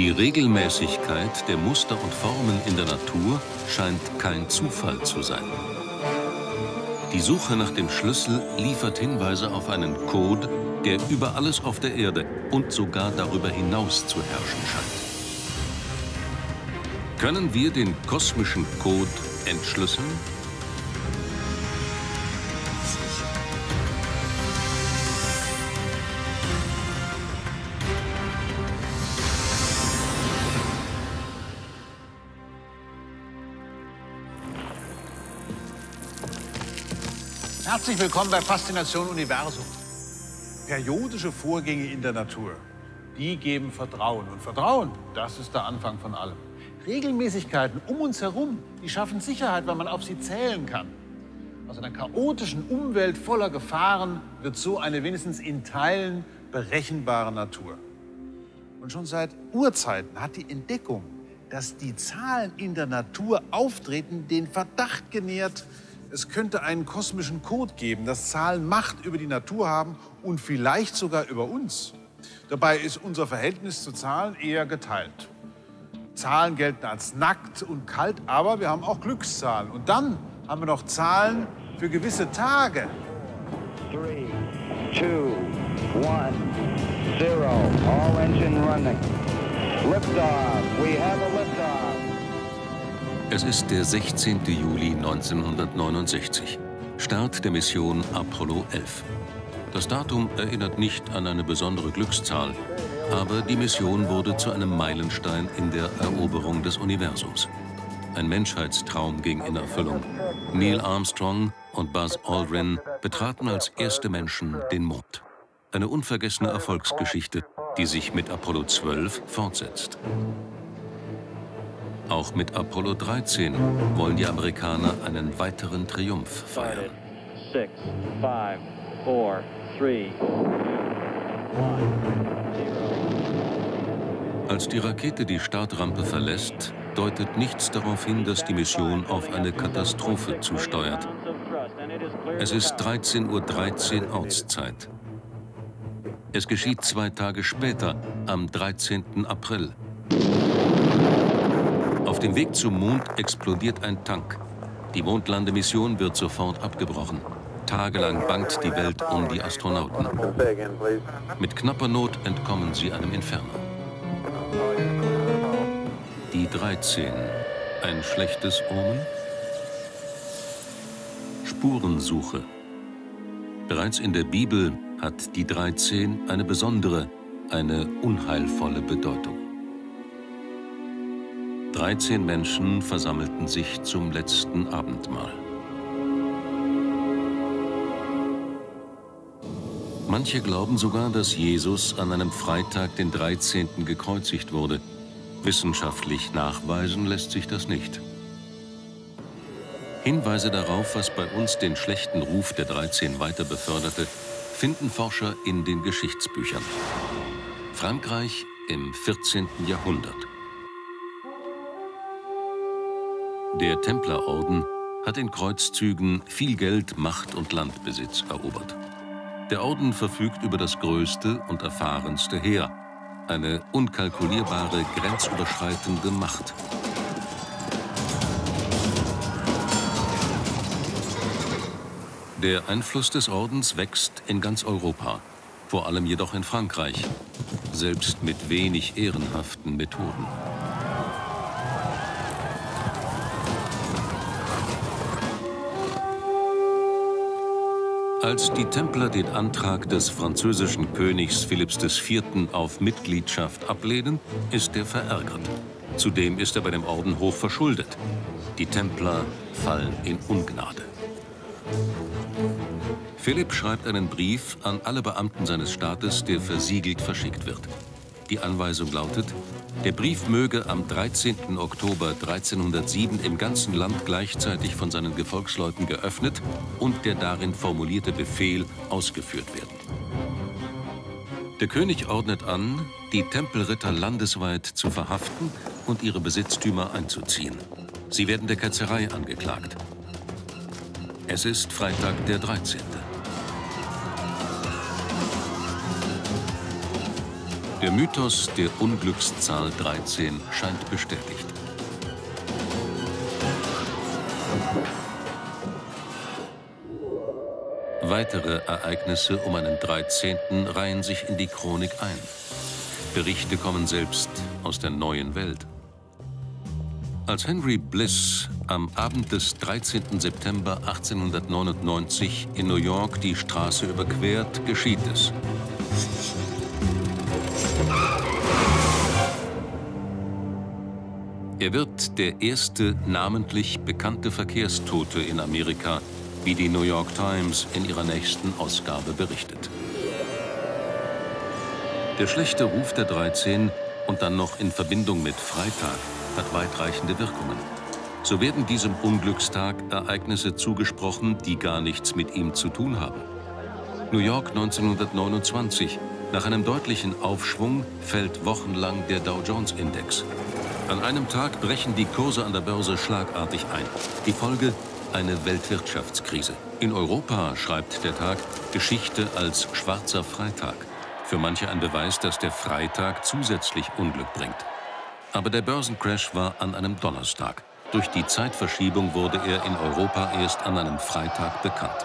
Die Regelmäßigkeit der Muster und Formen in der Natur scheint kein Zufall zu sein. Die Suche nach dem Schlüssel liefert Hinweise auf einen Code, der über alles auf der Erde und sogar darüber hinaus zu herrschen scheint. Können wir den kosmischen Code entschlüsseln? Herzlich willkommen bei Faszination Universum. Periodische Vorgänge in der Natur, die geben Vertrauen. Und Vertrauen, das ist der Anfang von allem. Regelmäßigkeiten um uns herum, die schaffen Sicherheit, weil man auf sie zählen kann. Aus einer chaotischen Umwelt voller Gefahren wird so eine wenigstens in Teilen berechenbare Natur. Und schon seit Urzeiten hat die Entdeckung, dass die Zahlen in der Natur auftreten, den Verdacht genährt, es könnte einen kosmischen Code geben, dass Zahlen Macht über die Natur haben und vielleicht sogar über uns. Dabei ist unser Verhältnis zu Zahlen eher geteilt. Zahlen gelten als nackt und kalt, aber wir haben auch Glückszahlen. Und dann haben wir noch Zahlen für gewisse Tage. Three, two, one, zero. All engine running. Liftoff. We have a liftoff. Es ist der 16. Juli 1969. Start der Mission Apollo 11. Das Datum erinnert nicht an eine besondere Glückszahl, aber die Mission wurde zu einem Meilenstein in der Eroberung des Universums. Ein Menschheitstraum ging in Erfüllung. Neil Armstrong und Buzz Aldrin betraten als erste Menschen den Mond. Eine unvergessene Erfolgsgeschichte, die sich mit Apollo 12 fortsetzt. Auch mit Apollo 13 wollen die Amerikaner einen weiteren Triumph feiern. Six, five, four, three, Als die Rakete die Startrampe verlässt, deutet nichts darauf hin, dass die Mission auf eine Katastrophe zusteuert. Es ist 13.13 Uhr 13 Ortszeit. Es geschieht zwei Tage später, am 13. April. Auf dem Weg zum Mond explodiert ein Tank. Die Mondlandemission wird sofort abgebrochen. Tagelang bangt die Welt um die Astronauten. Mit knapper Not entkommen sie einem Inferno. Die 13. Ein schlechtes Omen? Spurensuche. Bereits in der Bibel hat die 13 eine besondere, eine unheilvolle Bedeutung. 13 Menschen versammelten sich zum letzten Abendmahl. Manche glauben sogar, dass Jesus an einem Freitag, den 13. gekreuzigt wurde. Wissenschaftlich nachweisen lässt sich das nicht. Hinweise darauf, was bei uns den schlechten Ruf der 13 weiter beförderte, finden Forscher in den Geschichtsbüchern. Frankreich im 14. Jahrhundert. Der Templerorden hat in Kreuzzügen viel Geld, Macht und Landbesitz erobert. Der Orden verfügt über das größte und erfahrenste Heer, eine unkalkulierbare, grenzüberschreitende Macht. Der Einfluss des Ordens wächst in ganz Europa, vor allem jedoch in Frankreich, selbst mit wenig ehrenhaften Methoden. Als die Templer den Antrag des französischen Königs Philipps IV. auf Mitgliedschaft ablehnen, ist er verärgert. Zudem ist er bei dem Orden hoch verschuldet. Die Templer fallen in Ungnade. Philipp schreibt einen Brief an alle Beamten seines Staates, der versiegelt verschickt wird. Die Anweisung lautet, der Brief möge am 13. Oktober 1307 im ganzen Land gleichzeitig von seinen Gefolgsleuten geöffnet und der darin formulierte Befehl ausgeführt werden. Der König ordnet an, die Tempelritter landesweit zu verhaften und ihre Besitztümer einzuziehen. Sie werden der Ketzerei angeklagt. Es ist Freitag der 13. Der Mythos der Unglückszahl 13 scheint bestätigt. Weitere Ereignisse um einen 13. reihen sich in die Chronik ein. Berichte kommen selbst aus der neuen Welt. Als Henry Bliss am Abend des 13. September 1899 in New York die Straße überquert, geschieht es. Er wird der erste namentlich bekannte Verkehrstote in Amerika, wie die New York Times in ihrer nächsten Ausgabe berichtet. Der schlechte Ruf der 13 und dann noch in Verbindung mit Freitag hat weitreichende Wirkungen. So werden diesem Unglückstag Ereignisse zugesprochen, die gar nichts mit ihm zu tun haben. New York 1929. Nach einem deutlichen Aufschwung fällt wochenlang der Dow Jones Index. An einem Tag brechen die Kurse an der Börse schlagartig ein. Die Folge eine Weltwirtschaftskrise. In Europa schreibt der Tag Geschichte als schwarzer Freitag. Für manche ein Beweis, dass der Freitag zusätzlich Unglück bringt. Aber der Börsencrash war an einem Donnerstag. Durch die Zeitverschiebung wurde er in Europa erst an einem Freitag bekannt.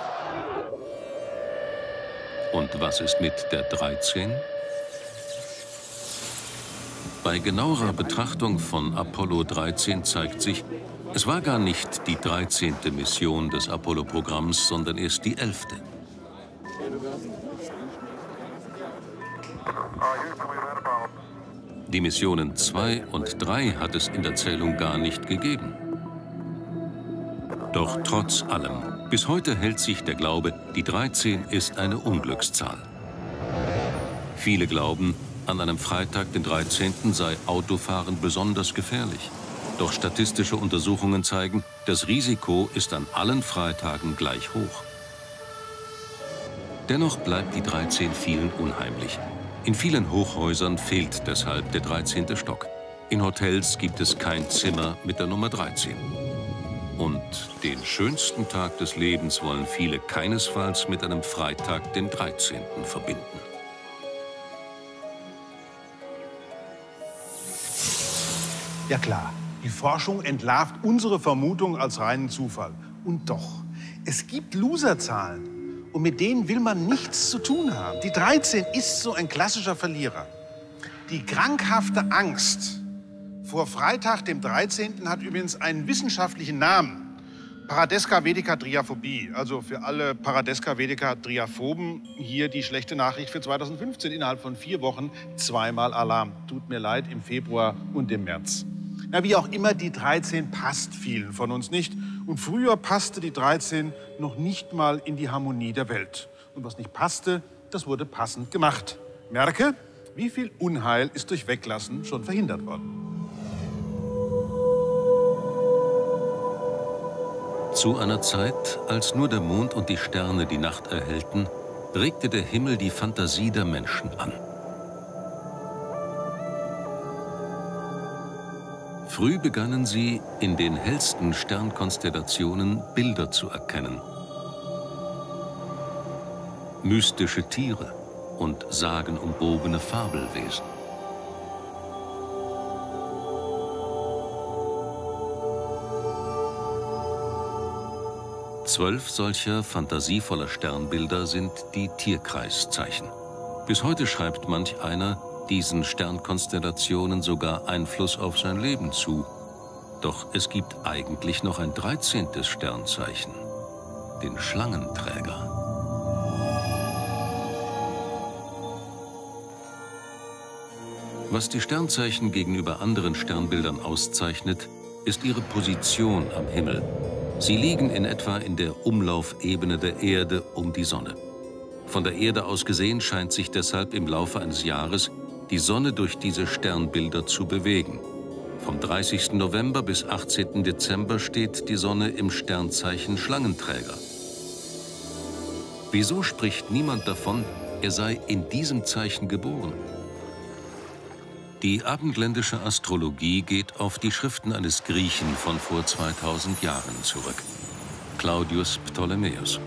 Und was ist mit der 13? Bei genauerer Betrachtung von Apollo 13 zeigt sich, es war gar nicht die 13. Mission des Apollo-Programms, sondern erst die 11. Die Missionen 2 und 3 hat es in der Zählung gar nicht gegeben. Doch trotz allem, bis heute hält sich der Glaube, die 13 ist eine Unglückszahl. Viele glauben, an einem Freitag, den 13., sei Autofahren besonders gefährlich. Doch statistische Untersuchungen zeigen, das Risiko ist an allen Freitagen gleich hoch. Dennoch bleibt die 13 vielen unheimlich. In vielen Hochhäusern fehlt deshalb der 13. Stock. In Hotels gibt es kein Zimmer mit der Nummer 13. Und den schönsten Tag des Lebens wollen viele keinesfalls mit einem Freitag, den 13. verbinden. Ja klar, die Forschung entlarvt unsere Vermutung als reinen Zufall. Und doch, es gibt Loserzahlen und mit denen will man nichts zu tun haben. Die 13 ist so ein klassischer Verlierer. Die krankhafte Angst vor Freitag, dem 13., hat übrigens einen wissenschaftlichen Namen. Paradeska Vedica Triaphobie. Also für alle Paradeska Vedica Triaphoben hier die schlechte Nachricht für 2015. Innerhalb von vier Wochen zweimal Alarm. Tut mir leid, im Februar und im März. Na, wie auch immer, die 13 passt vielen von uns nicht. Und früher passte die 13 noch nicht mal in die Harmonie der Welt. Und was nicht passte, das wurde passend gemacht. Merke, wie viel Unheil ist durch Weglassen schon verhindert worden. Zu einer Zeit, als nur der Mond und die Sterne die Nacht erhellten, regte der Himmel die Fantasie der Menschen an. Früh begannen sie, in den hellsten Sternkonstellationen Bilder zu erkennen. Mystische Tiere und sagenumwobene Fabelwesen. Zwölf solcher fantasievoller Sternbilder sind die Tierkreiszeichen. Bis heute schreibt manch einer, diesen Sternkonstellationen sogar Einfluss auf sein Leben zu. Doch es gibt eigentlich noch ein 13. Sternzeichen, den Schlangenträger. Was die Sternzeichen gegenüber anderen Sternbildern auszeichnet, ist ihre Position am Himmel. Sie liegen in etwa in der Umlaufebene der Erde um die Sonne. Von der Erde aus gesehen scheint sich deshalb im Laufe eines Jahres die Sonne durch diese Sternbilder zu bewegen. Vom 30. November bis 18. Dezember steht die Sonne im Sternzeichen Schlangenträger. Wieso spricht niemand davon, er sei in diesem Zeichen geboren? Die abendländische Astrologie geht auf die Schriften eines Griechen von vor 2000 Jahren zurück, Claudius Ptolemäus.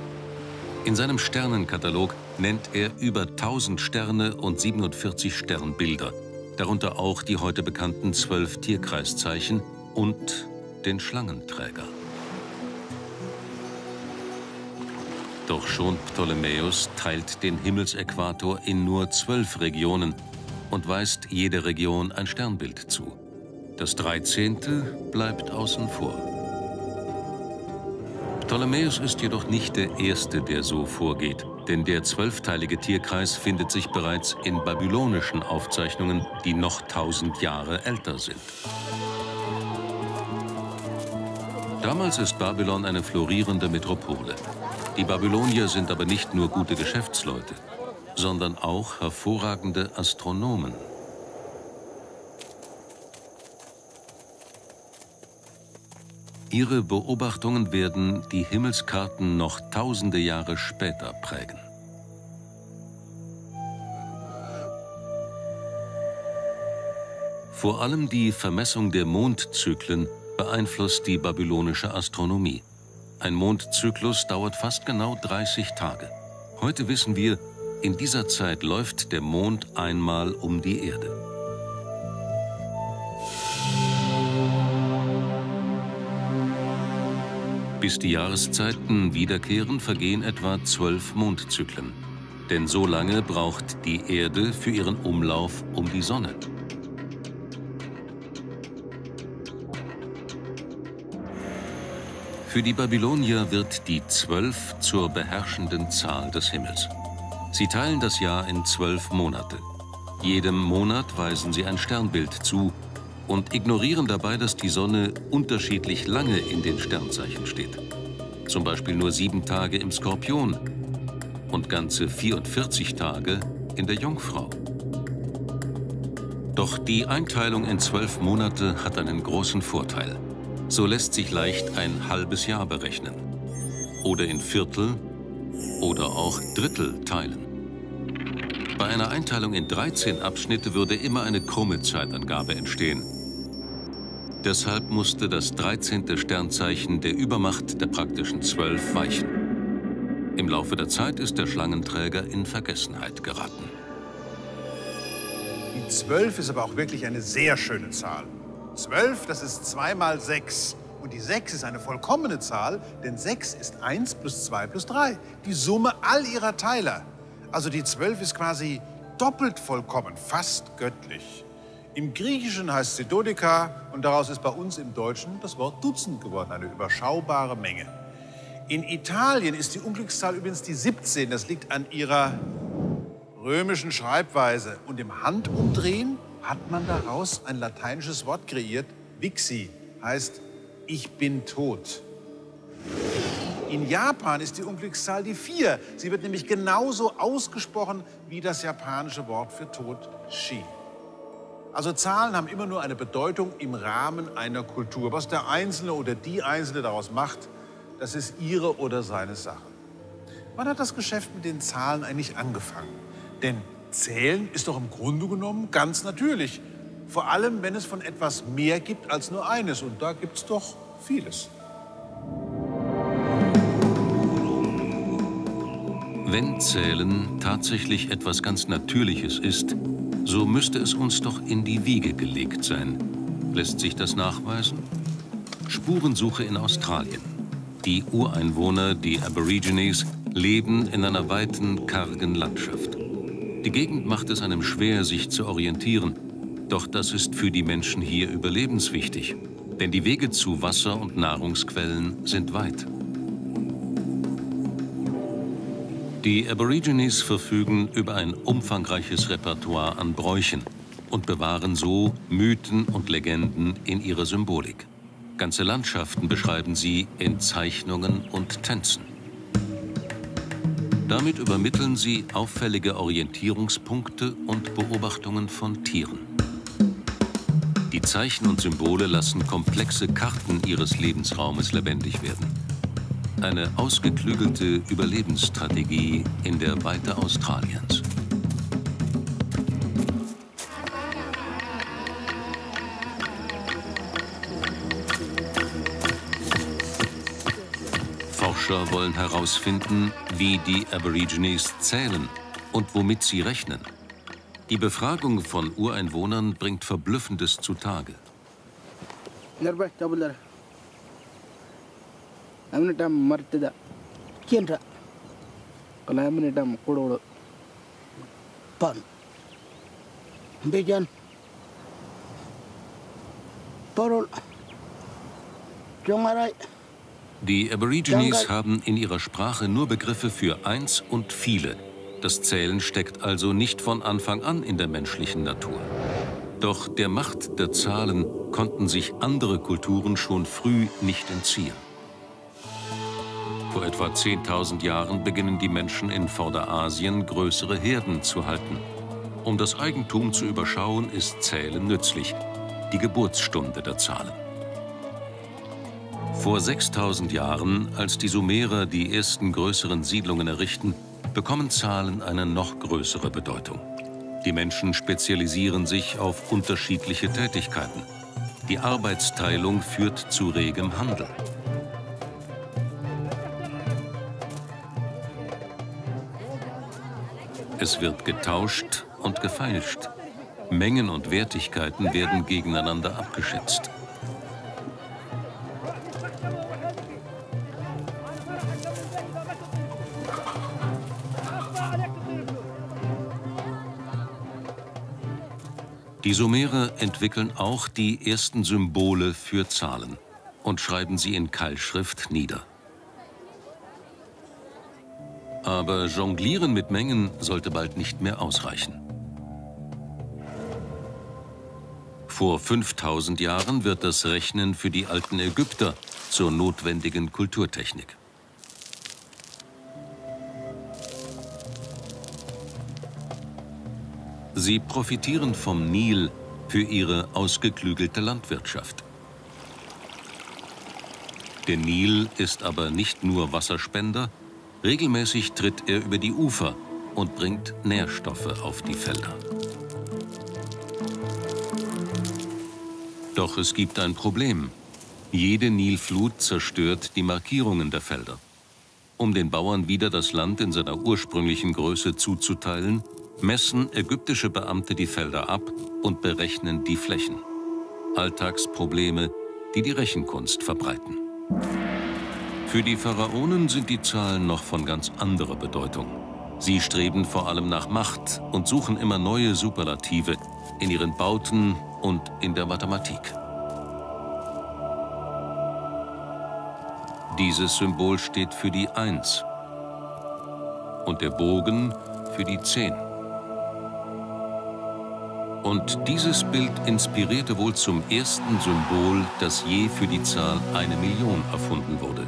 In seinem Sternenkatalog nennt er über 1000 Sterne und 47 Sternbilder, darunter auch die heute bekannten zwölf Tierkreiszeichen und den Schlangenträger. Doch schon Ptolemäus teilt den Himmelsäquator in nur zwölf Regionen und weist jede Region ein Sternbild zu. Das 13. bleibt außen vor. Ptolemäus ist jedoch nicht der Erste, der so vorgeht, denn der zwölfteilige Tierkreis findet sich bereits in babylonischen Aufzeichnungen, die noch tausend Jahre älter sind. Damals ist Babylon eine florierende Metropole. Die Babylonier sind aber nicht nur gute Geschäftsleute, sondern auch hervorragende Astronomen. Ihre Beobachtungen werden die Himmelskarten noch tausende Jahre später prägen. Vor allem die Vermessung der Mondzyklen beeinflusst die babylonische Astronomie. Ein Mondzyklus dauert fast genau 30 Tage. Heute wissen wir, in dieser Zeit läuft der Mond einmal um die Erde. Bis die Jahreszeiten wiederkehren, vergehen etwa zwölf Mondzyklen. Denn so lange braucht die Erde für ihren Umlauf um die Sonne. Für die Babylonier wird die Zwölf zur beherrschenden Zahl des Himmels. Sie teilen das Jahr in zwölf Monate. Jedem Monat weisen sie ein Sternbild zu und ignorieren dabei, dass die Sonne unterschiedlich lange in den Sternzeichen steht. Zum Beispiel nur sieben Tage im Skorpion und ganze 44 Tage in der Jungfrau. Doch die Einteilung in zwölf Monate hat einen großen Vorteil. So lässt sich leicht ein halbes Jahr berechnen. Oder in Viertel oder auch Drittel teilen. Bei einer Einteilung in 13 Abschnitte würde immer eine krumme Zeitangabe entstehen. Deshalb musste das 13. Sternzeichen der Übermacht der praktischen Zwölf weichen. Im Laufe der Zeit ist der Schlangenträger in Vergessenheit geraten. Die Zwölf ist aber auch wirklich eine sehr schöne Zahl. 12, das ist 2 mal 6. Und die 6 ist eine vollkommene Zahl, denn 6 ist 1 plus 2 plus 3. Die Summe all ihrer Teiler. Also die 12 ist quasi doppelt vollkommen, fast göttlich. Im Griechischen heißt sie Dodeka und daraus ist bei uns im Deutschen das Wort Dutzend geworden, eine überschaubare Menge. In Italien ist die Unglückszahl übrigens die 17. Das liegt an ihrer römischen Schreibweise. Und im Handumdrehen hat man daraus ein lateinisches Wort kreiert. Vixi heißt ich bin tot. In Japan ist die Unglückszahl die 4. Sie wird nämlich genauso ausgesprochen wie das japanische Wort für Tod, Shi. Also Zahlen haben immer nur eine Bedeutung im Rahmen einer Kultur. Was der Einzelne oder die Einzelne daraus macht, das ist ihre oder seine Sache. Wann hat das Geschäft mit den Zahlen eigentlich angefangen? Denn Zählen ist doch im Grunde genommen ganz natürlich. Vor allem, wenn es von etwas mehr gibt als nur eines. Und da gibt es doch vieles. Wenn Zählen tatsächlich etwas ganz Natürliches ist, so müsste es uns doch in die Wiege gelegt sein. Lässt sich das nachweisen? Spurensuche in Australien. Die Ureinwohner, die Aborigines, leben in einer weiten, kargen Landschaft. Die Gegend macht es einem schwer, sich zu orientieren. Doch das ist für die Menschen hier überlebenswichtig. Denn die Wege zu Wasser und Nahrungsquellen sind weit. Die Aborigines verfügen über ein umfangreiches Repertoire an Bräuchen und bewahren so Mythen und Legenden in ihrer Symbolik. Ganze Landschaften beschreiben sie in Zeichnungen und Tänzen. Damit übermitteln sie auffällige Orientierungspunkte und Beobachtungen von Tieren. Die Zeichen und Symbole lassen komplexe Karten ihres Lebensraumes lebendig werden. Eine ausgeklügelte Überlebensstrategie in der Weite Australiens. Forscher wollen herausfinden, wie die Aborigines zählen und womit sie rechnen. Die Befragung von Ureinwohnern bringt Verblüffendes zutage. Die Aborigines haben in ihrer Sprache nur Begriffe für eins und viele. Das Zählen steckt also nicht von Anfang an in der menschlichen Natur. Doch der Macht der Zahlen konnten sich andere Kulturen schon früh nicht entziehen. Vor etwa 10.000 Jahren beginnen die Menschen in Vorderasien größere Herden zu halten. Um das Eigentum zu überschauen, ist Zählen nützlich, die Geburtsstunde der Zahlen. Vor 6000 Jahren, als die Sumerer die ersten größeren Siedlungen errichten, bekommen Zahlen eine noch größere Bedeutung. Die Menschen spezialisieren sich auf unterschiedliche Tätigkeiten. Die Arbeitsteilung führt zu regem Handel. Es wird getauscht und gefeilscht. Mengen und Wertigkeiten werden gegeneinander abgeschätzt. Die Sumerer entwickeln auch die ersten Symbole für Zahlen und schreiben sie in Keilschrift nieder. Aber Jonglieren mit Mengen sollte bald nicht mehr ausreichen. Vor 5000 Jahren wird das Rechnen für die alten Ägypter zur notwendigen Kulturtechnik. Sie profitieren vom Nil für ihre ausgeklügelte Landwirtschaft. Der Nil ist aber nicht nur Wasserspender, regelmäßig tritt er über die Ufer und bringt Nährstoffe auf die Felder. Doch es gibt ein Problem. Jede Nilflut zerstört die Markierungen der Felder. Um den Bauern wieder das Land in seiner ursprünglichen Größe zuzuteilen, messen ägyptische Beamte die Felder ab und berechnen die Flächen. Alltagsprobleme, die die Rechenkunst verbreiten. Für die Pharaonen sind die Zahlen noch von ganz anderer Bedeutung. Sie streben vor allem nach Macht und suchen immer neue Superlative in ihren Bauten und in der Mathematik. Dieses Symbol steht für die Eins und der Bogen für die Zehn. Und dieses Bild inspirierte wohl zum ersten Symbol, das je für die Zahl eine Million erfunden wurde.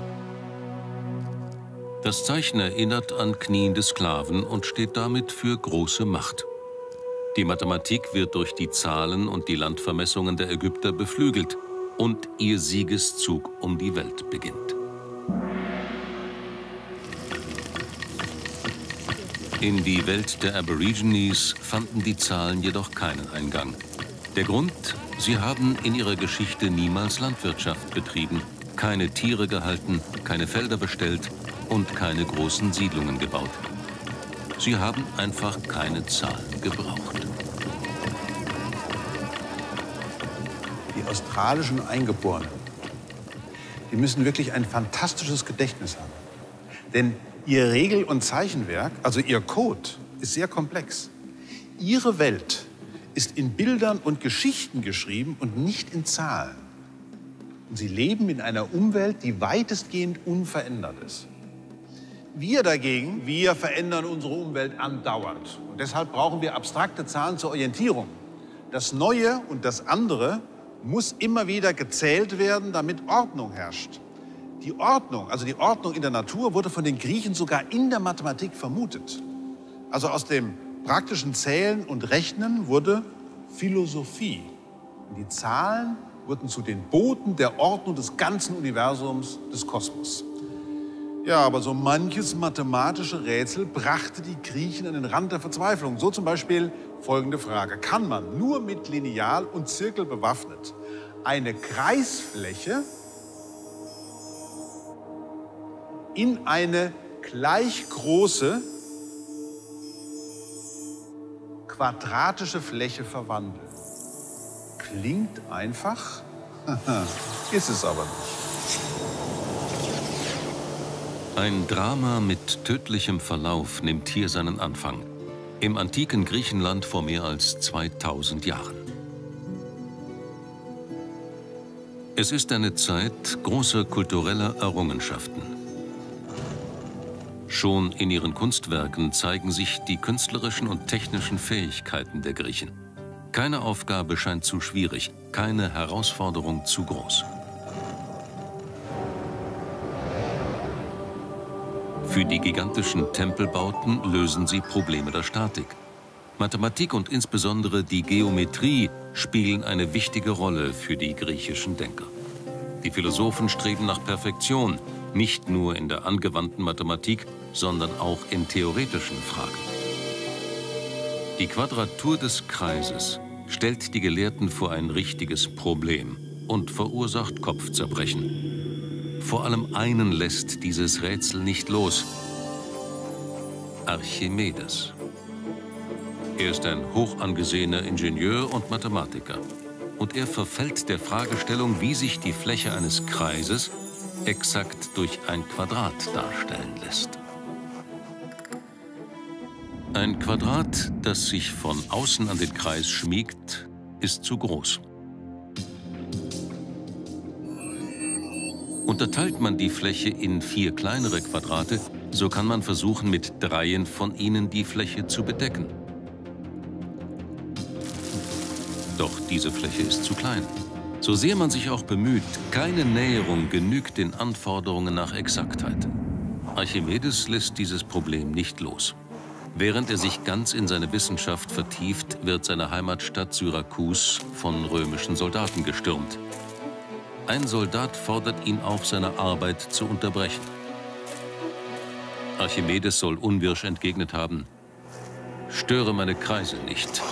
Das Zeichen erinnert an kniende Sklaven und steht damit für große Macht. Die Mathematik wird durch die Zahlen und die Landvermessungen der Ägypter beflügelt und ihr Siegeszug um die Welt beginnt. In die Welt der Aborigines fanden die Zahlen jedoch keinen Eingang. Der Grund, sie haben in ihrer Geschichte niemals Landwirtschaft betrieben, keine Tiere gehalten, keine Felder bestellt und keine großen Siedlungen gebaut. Sie haben einfach keine Zahlen gebraucht. Die australischen Eingeborenen, die müssen wirklich ein fantastisches Gedächtnis haben. Denn Ihr Regel- und Zeichenwerk, also Ihr Code, ist sehr komplex. Ihre Welt ist in Bildern und Geschichten geschrieben und nicht in Zahlen. Und Sie leben in einer Umwelt, die weitestgehend unverändert ist. Wir dagegen, wir verändern unsere Umwelt andauernd. Und deshalb brauchen wir abstrakte Zahlen zur Orientierung. Das Neue und das andere muss immer wieder gezählt werden, damit Ordnung herrscht. Die Ordnung, also die Ordnung in der Natur, wurde von den Griechen sogar in der Mathematik vermutet. Also aus dem praktischen Zählen und Rechnen wurde Philosophie. Und die Zahlen wurden zu den Boten der Ordnung des ganzen Universums, des Kosmos. Ja, aber so manches mathematische Rätsel brachte die Griechen an den Rand der Verzweiflung. So zum Beispiel folgende Frage. Kann man nur mit Lineal und Zirkel bewaffnet eine Kreisfläche in eine gleich große quadratische Fläche verwandeln. Klingt einfach, ist es aber nicht. Ein Drama mit tödlichem Verlauf nimmt hier seinen Anfang. Im antiken Griechenland vor mehr als 2000 Jahren. Es ist eine Zeit großer kultureller Errungenschaften. Schon in ihren Kunstwerken zeigen sich die künstlerischen und technischen Fähigkeiten der Griechen. Keine Aufgabe scheint zu schwierig, keine Herausforderung zu groß. Für die gigantischen Tempelbauten lösen sie Probleme der Statik. Mathematik und insbesondere die Geometrie spielen eine wichtige Rolle für die griechischen Denker. Die Philosophen streben nach Perfektion, nicht nur in der angewandten Mathematik, sondern auch in theoretischen Fragen. Die Quadratur des Kreises stellt die Gelehrten vor ein richtiges Problem und verursacht Kopfzerbrechen. Vor allem einen lässt dieses Rätsel nicht los. Archimedes. Er ist ein hoch angesehener Ingenieur und Mathematiker. Und er verfällt der Fragestellung, wie sich die Fläche eines Kreises exakt durch ein Quadrat darstellen lässt. Ein Quadrat, das sich von außen an den Kreis schmiegt, ist zu groß. Unterteilt man die Fläche in vier kleinere Quadrate, so kann man versuchen, mit dreien von ihnen die Fläche zu bedecken. Doch diese Fläche ist zu klein. So sehr man sich auch bemüht, keine Näherung genügt den Anforderungen nach Exaktheit. Archimedes lässt dieses Problem nicht los. Während er sich ganz in seine Wissenschaft vertieft, wird seine Heimatstadt Syrakus von römischen Soldaten gestürmt. Ein Soldat fordert ihn auf, seine Arbeit zu unterbrechen. Archimedes soll unwirsch entgegnet haben, störe meine Kreise nicht.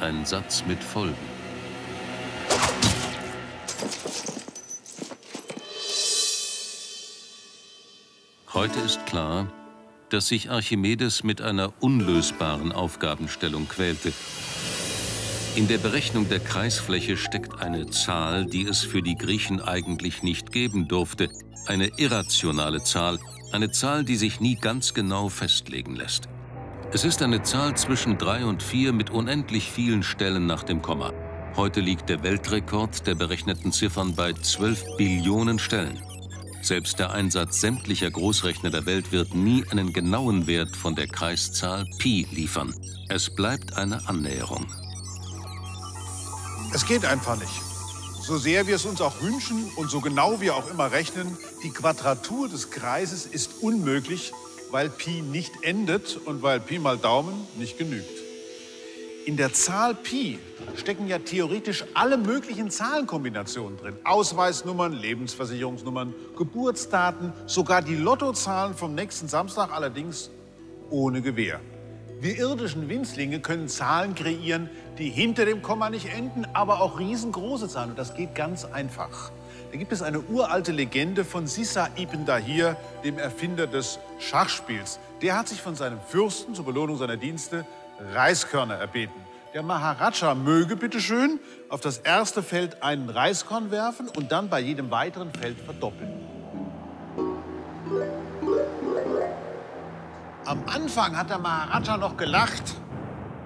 Ein Satz mit Folgen. Heute ist klar, dass sich Archimedes mit einer unlösbaren Aufgabenstellung quälte. In der Berechnung der Kreisfläche steckt eine Zahl, die es für die Griechen eigentlich nicht geben durfte. Eine irrationale Zahl, eine Zahl, die sich nie ganz genau festlegen lässt. Es ist eine Zahl zwischen 3 und 4 mit unendlich vielen Stellen nach dem Komma. Heute liegt der Weltrekord der berechneten Ziffern bei 12 Billionen Stellen. Selbst der Einsatz sämtlicher Großrechner der Welt wird nie einen genauen Wert von der Kreiszahl Pi liefern. Es bleibt eine Annäherung. Es geht einfach nicht. So sehr wir es uns auch wünschen und so genau wir auch immer rechnen, die Quadratur des Kreises ist unmöglich, weil Pi nicht endet und weil Pi mal Daumen nicht genügt. In der Zahl Pi stecken ja theoretisch alle möglichen Zahlenkombinationen drin. Ausweisnummern, Lebensversicherungsnummern, Geburtsdaten, sogar die Lottozahlen vom nächsten Samstag, allerdings ohne Gewähr. Wir irdischen Winzlinge können Zahlen kreieren, die hinter dem Komma nicht enden, aber auch riesengroße Zahlen. Und das geht ganz einfach. Da gibt es eine uralte Legende von Sisa ibn Dahir, dem Erfinder des Schachspiels. Der hat sich von seinem Fürsten zur Belohnung seiner Dienste Reiskörner erbeten. Der Maharaja möge bitteschön auf das erste Feld einen Reiskorn werfen und dann bei jedem weiteren Feld verdoppeln. Am Anfang hat der Maharaja noch gelacht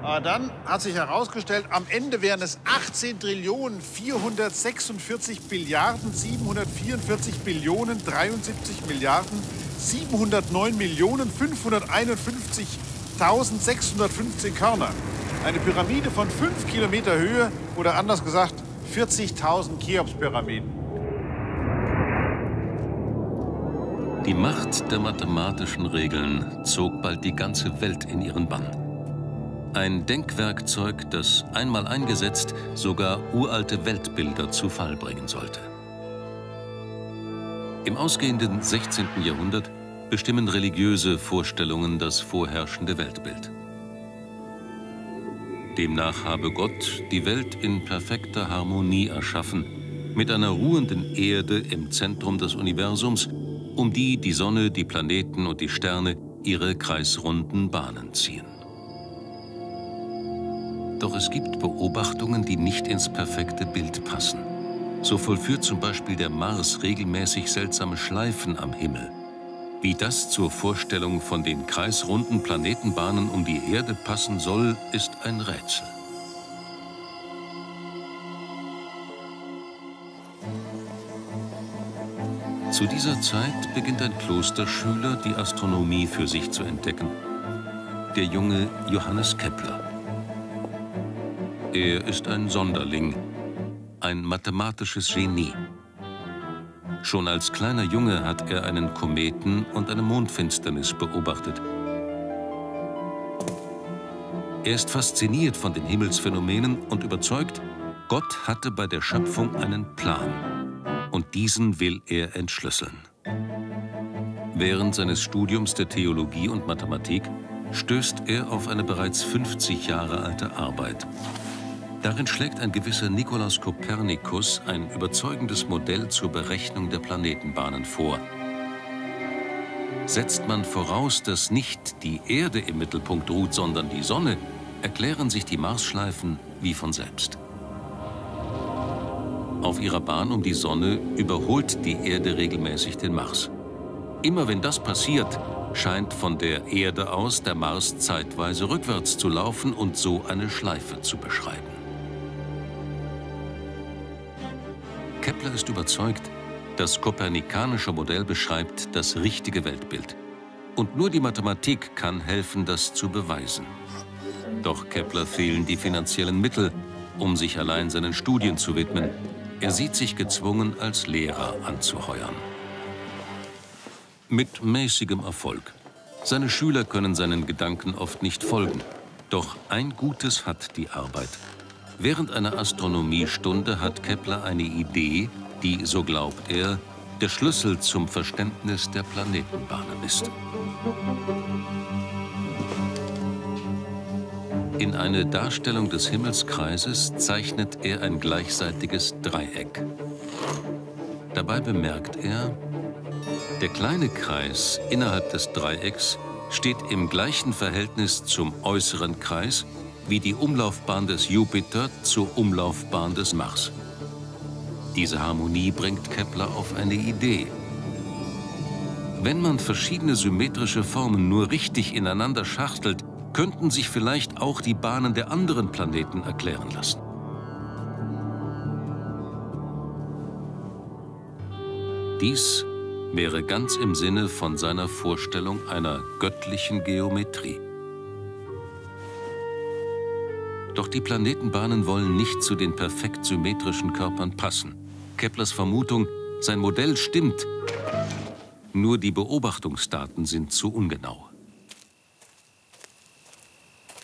aber dann hat sich herausgestellt, am Ende wären es 18 Trillionen 446 Billiarden 744 Billionen 73 Milliarden 709 Millionen 551.615 Körner. Eine Pyramide von 5 Kilometer Höhe oder anders gesagt 40.000 Cheops-Pyramiden. Die Macht der mathematischen Regeln zog bald die ganze Welt in ihren Bann. Ein Denkwerkzeug, das einmal eingesetzt sogar uralte Weltbilder zu Fall bringen sollte. Im ausgehenden 16. Jahrhundert bestimmen religiöse Vorstellungen das vorherrschende Weltbild. Demnach habe Gott die Welt in perfekter Harmonie erschaffen, mit einer ruhenden Erde im Zentrum des Universums um die die Sonne, die Planeten und die Sterne ihre kreisrunden Bahnen ziehen. Doch es gibt Beobachtungen, die nicht ins perfekte Bild passen. So vollführt zum Beispiel der Mars regelmäßig seltsame Schleifen am Himmel. Wie das zur Vorstellung von den kreisrunden Planetenbahnen um die Erde passen soll, ist ein Rätsel. Zu dieser Zeit beginnt ein Klosterschüler, die Astronomie für sich zu entdecken. Der junge Johannes Kepler. Er ist ein Sonderling, ein mathematisches Genie. Schon als kleiner Junge hat er einen Kometen und eine Mondfinsternis beobachtet. Er ist fasziniert von den Himmelsphänomenen und überzeugt, Gott hatte bei der Schöpfung einen Plan. Und diesen will er entschlüsseln. Während seines Studiums der Theologie und Mathematik stößt er auf eine bereits 50 Jahre alte Arbeit. Darin schlägt ein gewisser Nikolaus Kopernikus ein überzeugendes Modell zur Berechnung der Planetenbahnen vor. Setzt man voraus, dass nicht die Erde im Mittelpunkt ruht, sondern die Sonne, erklären sich die Marsschleifen wie von selbst. Auf ihrer Bahn um die Sonne überholt die Erde regelmäßig den Mars. Immer wenn das passiert, scheint von der Erde aus der Mars zeitweise rückwärts zu laufen und so eine Schleife zu beschreiben. Kepler ist überzeugt, das kopernikanische Modell beschreibt das richtige Weltbild. Und nur die Mathematik kann helfen, das zu beweisen. Doch Kepler fehlen die finanziellen Mittel, um sich allein seinen Studien zu widmen. Er sieht sich gezwungen, als Lehrer anzuheuern. Mit mäßigem Erfolg. Seine Schüler können seinen Gedanken oft nicht folgen. Doch ein Gutes hat die Arbeit. Während einer Astronomiestunde hat Kepler eine Idee, die, so glaubt er, der Schlüssel zum Verständnis der Planetenbahnen ist. In eine Darstellung des Himmelskreises zeichnet er ein gleichseitiges Dreieck. Dabei bemerkt er, der kleine Kreis innerhalb des Dreiecks steht im gleichen Verhältnis zum äußeren Kreis wie die Umlaufbahn des Jupiter zur Umlaufbahn des Mars. Diese Harmonie bringt Kepler auf eine Idee. Wenn man verschiedene symmetrische Formen nur richtig ineinander schachtelt, könnten sich vielleicht auch die Bahnen der anderen Planeten erklären lassen. Dies wäre ganz im Sinne von seiner Vorstellung einer göttlichen Geometrie. Doch die Planetenbahnen wollen nicht zu den perfekt symmetrischen Körpern passen. Keplers Vermutung, sein Modell stimmt, nur die Beobachtungsdaten sind zu ungenau.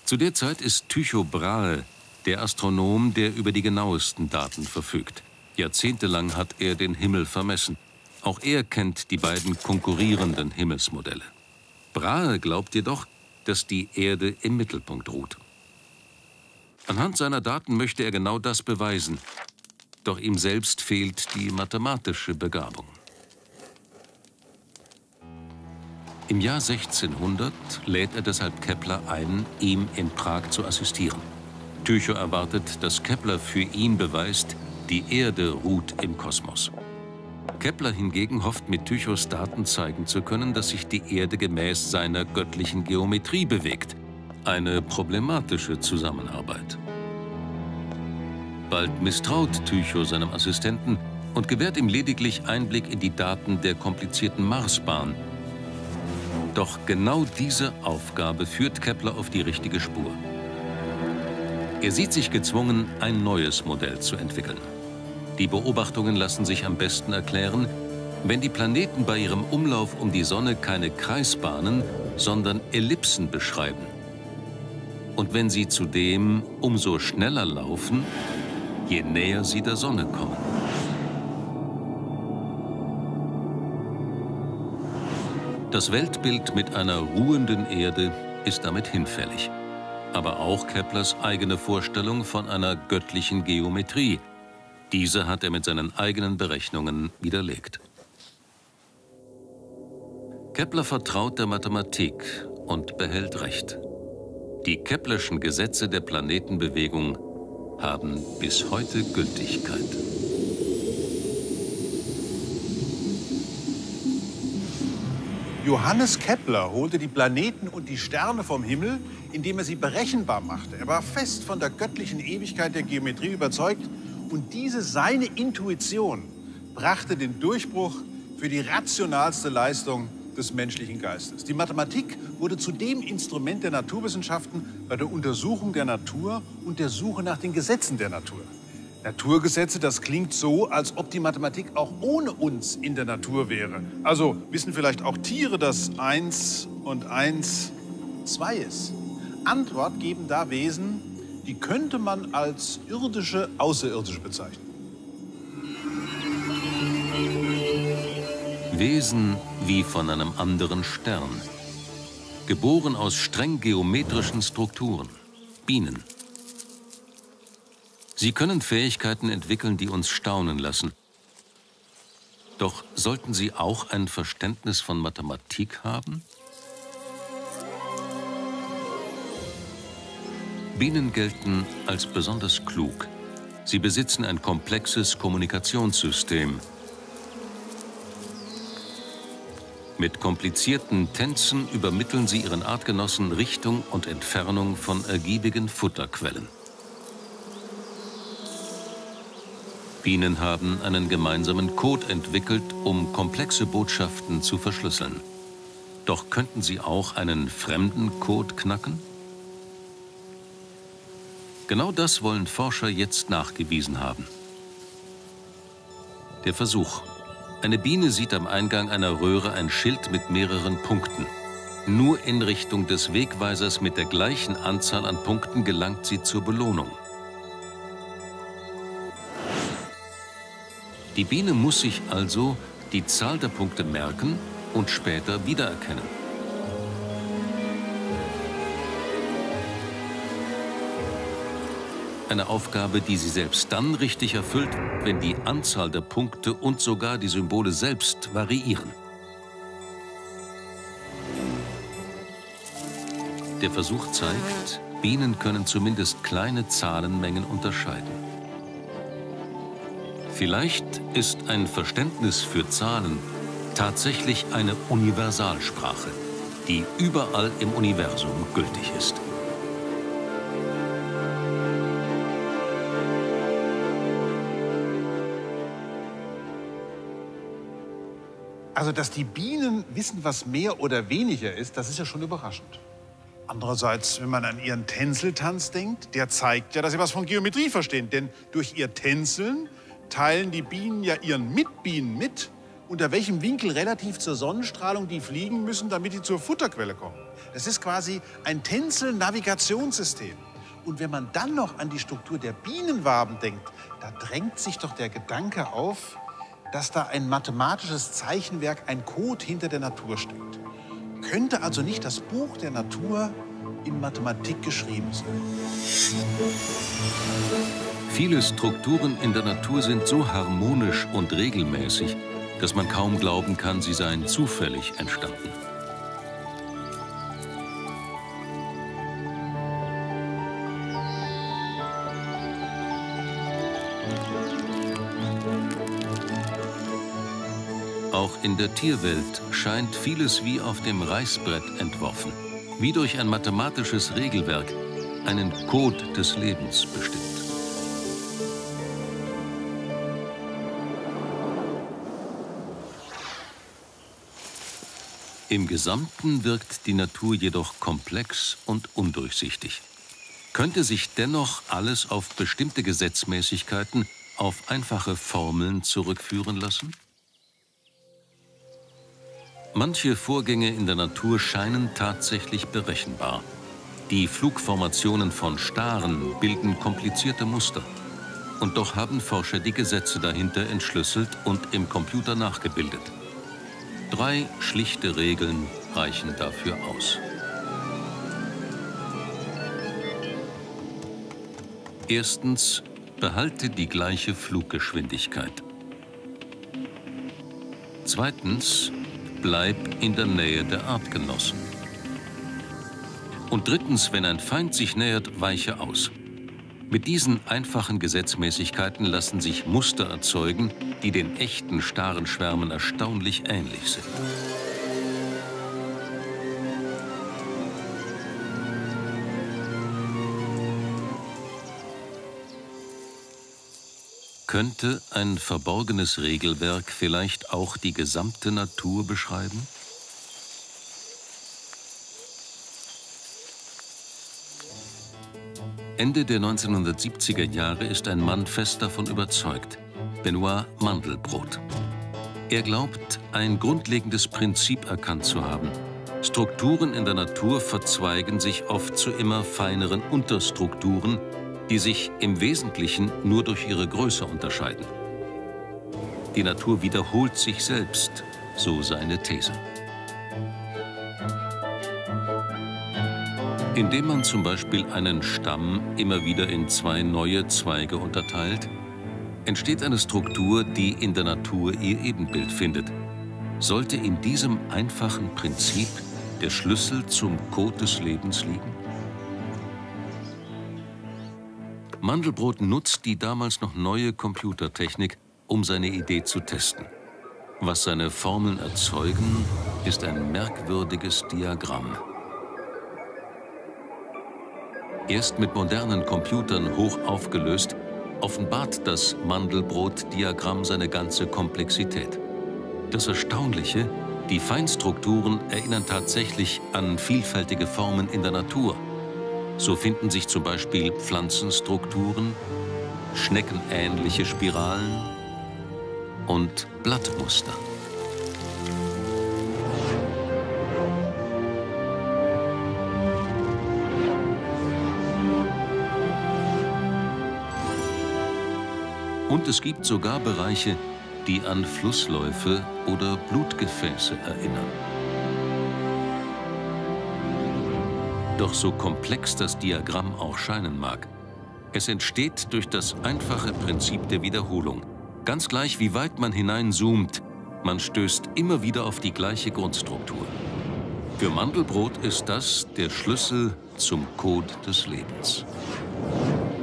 Zu der Zeit ist Tycho Brahe der Astronom, der über die genauesten Daten verfügt. Jahrzehntelang hat er den Himmel vermessen. Auch er kennt die beiden konkurrierenden Himmelsmodelle. Brahe glaubt jedoch, dass die Erde im Mittelpunkt ruht. Anhand seiner Daten möchte er genau das beweisen. Doch ihm selbst fehlt die mathematische Begabung. Im Jahr 1600 lädt er deshalb Kepler ein, ihm in Prag zu assistieren. Tycho erwartet, dass Kepler für ihn beweist, die Erde ruht im Kosmos. Kepler hingegen hofft, mit Tychos Daten zeigen zu können, dass sich die Erde gemäß seiner göttlichen Geometrie bewegt – eine problematische Zusammenarbeit. Bald misstraut Tycho seinem Assistenten und gewährt ihm lediglich Einblick in die Daten der komplizierten Marsbahn. Doch genau diese Aufgabe führt Kepler auf die richtige Spur. Er sieht sich gezwungen, ein neues Modell zu entwickeln. Die Beobachtungen lassen sich am besten erklären, wenn die Planeten bei ihrem Umlauf um die Sonne keine Kreisbahnen, sondern Ellipsen beschreiben und wenn sie zudem umso schneller laufen, je näher sie der Sonne kommen. Das Weltbild mit einer ruhenden Erde ist damit hinfällig. Aber auch Keplers eigene Vorstellung von einer göttlichen Geometrie. Diese hat er mit seinen eigenen Berechnungen widerlegt. Kepler vertraut der Mathematik und behält Recht. Die Keplerschen Gesetze der Planetenbewegung haben bis heute Gültigkeit. Johannes Kepler holte die Planeten und die Sterne vom Himmel, indem er sie berechenbar machte. Er war fest von der göttlichen Ewigkeit der Geometrie überzeugt und diese seine Intuition brachte den Durchbruch für die rationalste Leistung des menschlichen Geistes. Die Mathematik wurde zu dem Instrument der Naturwissenschaften bei der Untersuchung der Natur und der Suche nach den Gesetzen der Natur. Naturgesetze, das klingt so, als ob die Mathematik auch ohne uns in der Natur wäre. Also wissen vielleicht auch Tiere, dass eins und eins zwei ist. Antwort geben da Wesen, die könnte man als irdische, außerirdische bezeichnen. Wesen wie von einem anderen Stern. Geboren aus streng geometrischen Strukturen. Bienen. Sie können Fähigkeiten entwickeln, die uns staunen lassen. Doch sollten sie auch ein Verständnis von Mathematik haben? Bienen gelten als besonders klug. Sie besitzen ein komplexes Kommunikationssystem. Mit komplizierten Tänzen übermitteln sie ihren Artgenossen Richtung und Entfernung von ergiebigen Futterquellen. Bienen haben einen gemeinsamen Code entwickelt, um komplexe Botschaften zu verschlüsseln. Doch könnten sie auch einen fremden Code knacken? Genau das wollen Forscher jetzt nachgewiesen haben. Der Versuch. Eine Biene sieht am Eingang einer Röhre ein Schild mit mehreren Punkten. Nur in Richtung des Wegweisers mit der gleichen Anzahl an Punkten gelangt sie zur Belohnung. Die Biene muss sich also die Zahl der Punkte merken und später wiedererkennen. Eine Aufgabe, die sie selbst dann richtig erfüllt, wenn die Anzahl der Punkte und sogar die Symbole selbst variieren. Der Versuch zeigt, Bienen können zumindest kleine Zahlenmengen unterscheiden. Vielleicht ist ein Verständnis für Zahlen tatsächlich eine Universalsprache, die überall im Universum gültig ist. Also, dass die Bienen wissen, was mehr oder weniger ist, das ist ja schon überraschend. Andererseits, wenn man an ihren Tänzeltanz denkt, der zeigt ja, dass sie was von Geometrie verstehen. Denn durch ihr Tänzeln teilen die Bienen ja ihren Mitbienen mit, unter welchem Winkel relativ zur Sonnenstrahlung die fliegen müssen, damit die zur Futterquelle kommen. Das ist quasi ein Tänzel-Navigationssystem. Und wenn man dann noch an die Struktur der Bienenwaben denkt, da drängt sich doch der Gedanke auf, dass da ein mathematisches Zeichenwerk, ein Code hinter der Natur steckt. Könnte also nicht das Buch der Natur in Mathematik geschrieben sein? Viele Strukturen in der Natur sind so harmonisch und regelmäßig, dass man kaum glauben kann, sie seien zufällig entstanden. In der Tierwelt scheint vieles wie auf dem Reißbrett entworfen, wie durch ein mathematisches Regelwerk, einen Code des Lebens bestimmt. Im Gesamten wirkt die Natur jedoch komplex und undurchsichtig. Könnte sich dennoch alles auf bestimmte Gesetzmäßigkeiten, auf einfache Formeln zurückführen lassen? Manche Vorgänge in der Natur scheinen tatsächlich berechenbar. Die Flugformationen von Staren bilden komplizierte Muster. Und doch haben Forscher die Gesetze dahinter entschlüsselt und im Computer nachgebildet. Drei schlichte Regeln reichen dafür aus. Erstens, behalte die gleiche Fluggeschwindigkeit. Zweitens, bleib in der Nähe der Artgenossen. Und drittens, wenn ein Feind sich nähert, weiche aus. Mit diesen einfachen Gesetzmäßigkeiten lassen sich Muster erzeugen, die den echten starren Schwärmen erstaunlich ähnlich sind. Könnte ein verborgenes Regelwerk vielleicht auch die gesamte Natur beschreiben? Ende der 1970er Jahre ist ein Mann fest davon überzeugt, Benoit Mandelbrot. Er glaubt, ein grundlegendes Prinzip erkannt zu haben. Strukturen in der Natur verzweigen sich oft zu immer feineren Unterstrukturen, die sich im Wesentlichen nur durch ihre Größe unterscheiden. Die Natur wiederholt sich selbst, so seine These. Indem man zum Beispiel einen Stamm immer wieder in zwei neue Zweige unterteilt, entsteht eine Struktur, die in der Natur ihr Ebenbild findet. Sollte in diesem einfachen Prinzip der Schlüssel zum Code des Lebens liegen? Mandelbrot nutzt die damals noch neue Computertechnik, um seine Idee zu testen. Was seine Formeln erzeugen, ist ein merkwürdiges Diagramm. Erst mit modernen Computern hoch aufgelöst, offenbart das Mandelbrot-Diagramm seine ganze Komplexität. Das Erstaunliche, die Feinstrukturen erinnern tatsächlich an vielfältige Formen in der Natur. So finden sich zum Beispiel Pflanzenstrukturen, schneckenähnliche Spiralen und Blattmuster. Und es gibt sogar Bereiche, die an Flussläufe oder Blutgefäße erinnern. Doch so komplex das Diagramm auch scheinen mag, es entsteht durch das einfache Prinzip der Wiederholung. Ganz gleich, wie weit man hineinzoomt, man stößt immer wieder auf die gleiche Grundstruktur. Für Mandelbrot ist das der Schlüssel zum Code des Lebens.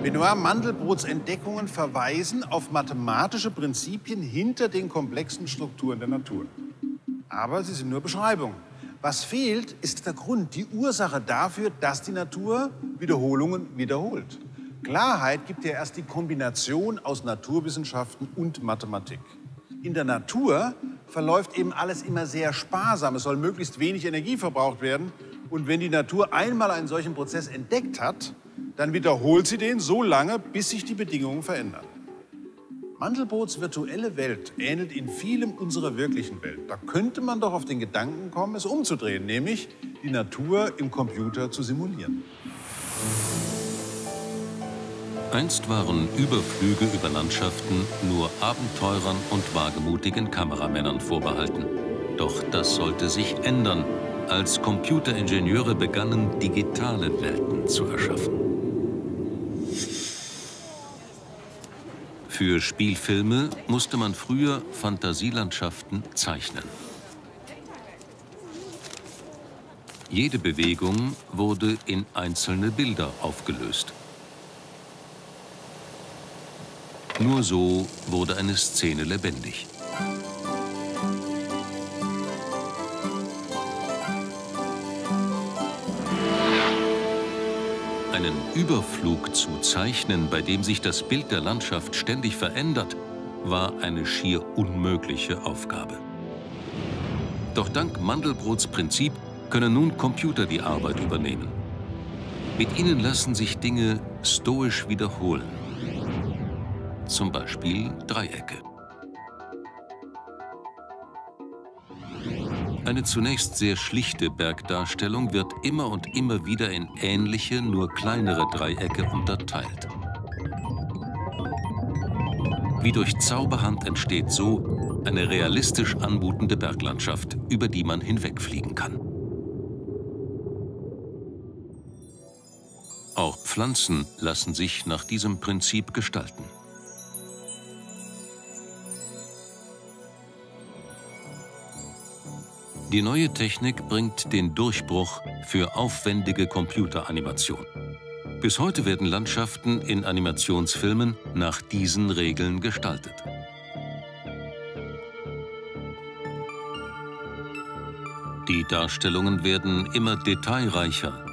Benoit Mandelbrots Entdeckungen verweisen auf mathematische Prinzipien hinter den komplexen Strukturen der Natur. Aber sie sind nur Beschreibungen. Was fehlt, ist der Grund, die Ursache dafür, dass die Natur Wiederholungen wiederholt. Klarheit gibt ja erst die Kombination aus Naturwissenschaften und Mathematik. In der Natur verläuft eben alles immer sehr sparsam. Es soll möglichst wenig Energie verbraucht werden. Und wenn die Natur einmal einen solchen Prozess entdeckt hat, dann wiederholt sie den so lange, bis sich die Bedingungen verändern. Mandelbrots virtuelle Welt ähnelt in vielem unserer wirklichen Welt. Da könnte man doch auf den Gedanken kommen, es umzudrehen, nämlich die Natur im Computer zu simulieren. Einst waren Überflüge über Landschaften nur Abenteurern und wagemutigen Kameramännern vorbehalten. Doch das sollte sich ändern, als Computeringenieure begannen, digitale Welten zu erschaffen. Für Spielfilme musste man früher Fantasielandschaften zeichnen. Jede Bewegung wurde in einzelne Bilder aufgelöst. Nur so wurde eine Szene lebendig. Einen Überflug zu zeichnen, bei dem sich das Bild der Landschaft ständig verändert, war eine schier unmögliche Aufgabe. Doch dank Mandelbrots Prinzip können nun Computer die Arbeit übernehmen. Mit ihnen lassen sich Dinge stoisch wiederholen. Zum Beispiel Dreiecke. Eine zunächst sehr schlichte Bergdarstellung wird immer und immer wieder in ähnliche, nur kleinere Dreiecke unterteilt. Wie durch Zauberhand entsteht so eine realistisch anmutende Berglandschaft, über die man hinwegfliegen kann. Auch Pflanzen lassen sich nach diesem Prinzip gestalten. Die neue Technik bringt den Durchbruch für aufwendige Computeranimation. Bis heute werden Landschaften in Animationsfilmen nach diesen Regeln gestaltet. Die Darstellungen werden immer detailreicher,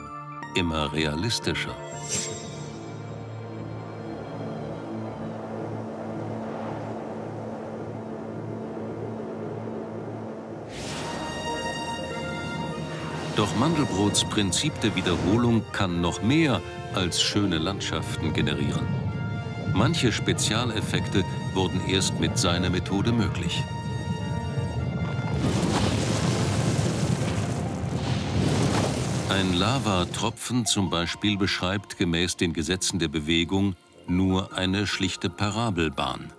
immer realistischer. Doch Mandelbrots Prinzip der Wiederholung kann noch mehr als schöne Landschaften generieren. Manche Spezialeffekte wurden erst mit seiner Methode möglich. Ein Lavatropfen zum Beispiel beschreibt gemäß den Gesetzen der Bewegung nur eine schlichte Parabelbahn.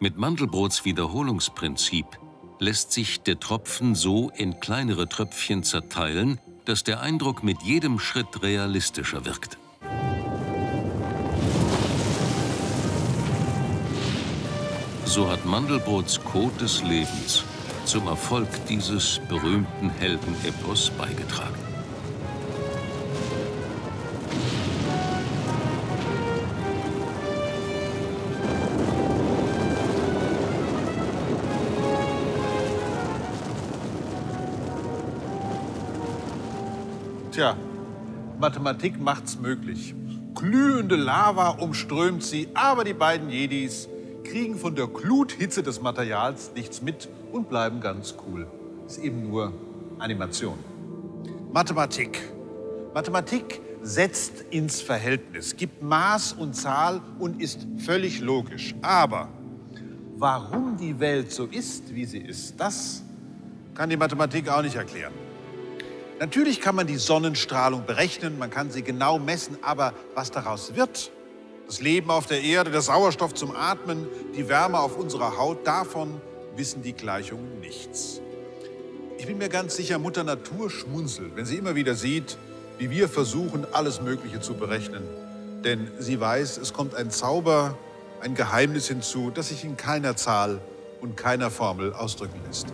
Mit Mandelbrots Wiederholungsprinzip lässt sich der Tropfen so in kleinere Tröpfchen zerteilen, dass der Eindruck mit jedem Schritt realistischer wirkt. So hat Mandelbrots Code des Lebens zum Erfolg dieses berühmten Heldenepos beigetragen. Tja, Mathematik macht's möglich. Glühende Lava umströmt sie, aber die beiden Jedis kriegen von der Gluthitze des Materials nichts mit und bleiben ganz cool. Ist eben nur Animation. Mathematik. Mathematik setzt ins Verhältnis, gibt Maß und Zahl und ist völlig logisch. Aber warum die Welt so ist, wie sie ist, das kann die Mathematik auch nicht erklären. Natürlich kann man die Sonnenstrahlung berechnen, man kann sie genau messen, aber was daraus wird, das Leben auf der Erde, der Sauerstoff zum Atmen, die Wärme auf unserer Haut, davon wissen die Gleichungen nichts. Ich bin mir ganz sicher, Mutter Natur schmunzelt, wenn sie immer wieder sieht, wie wir versuchen, alles Mögliche zu berechnen. Denn sie weiß, es kommt ein Zauber, ein Geheimnis hinzu, das sich in keiner Zahl und keiner Formel ausdrücken lässt.